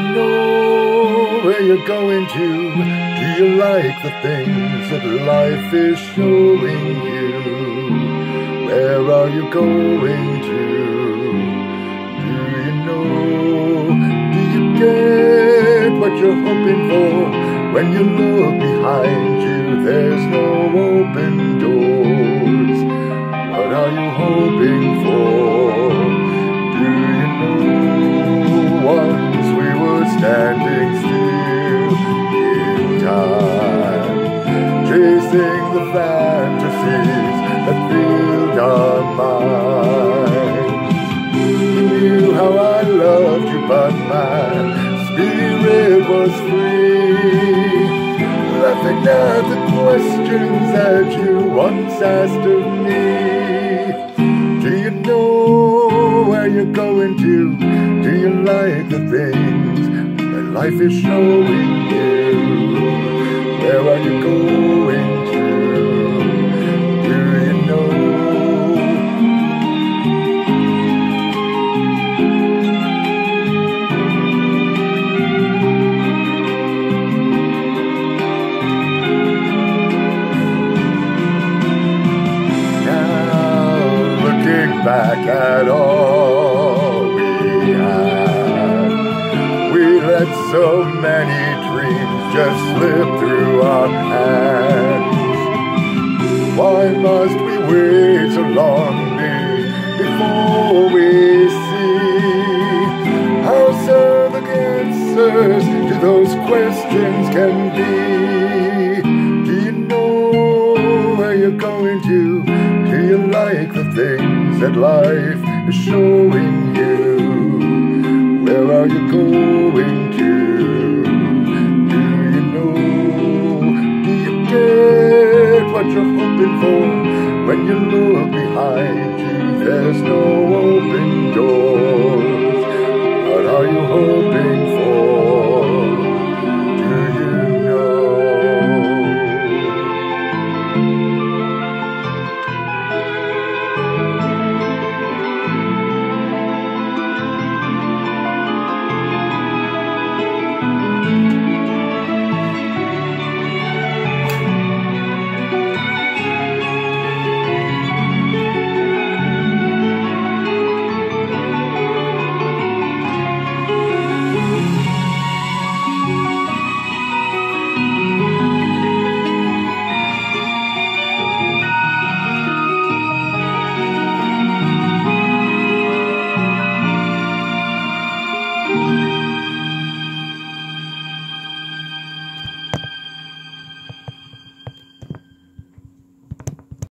you know where you're going to? Do you like the things that life is showing you? Where are you going to? Do you know? Do you get what you're hoping for? When you look behind you, there's no open doors. The fantasies that filled our minds? You knew how I loved you, but my spirit was free. Laughing at the questions that you once asked of me. Do you know where you're going to? Do you like the things that life is showing you? Where are you going at all we had, we let so many dreams just slip through our hands. Why must we wait so long before we see how some the answers to those questions can be? Do you know where you're going to? That life is showing you? Where are you going to? Do you know? Do you get what you're hoping for? When you look behind you, there's no open doors. What are you hoping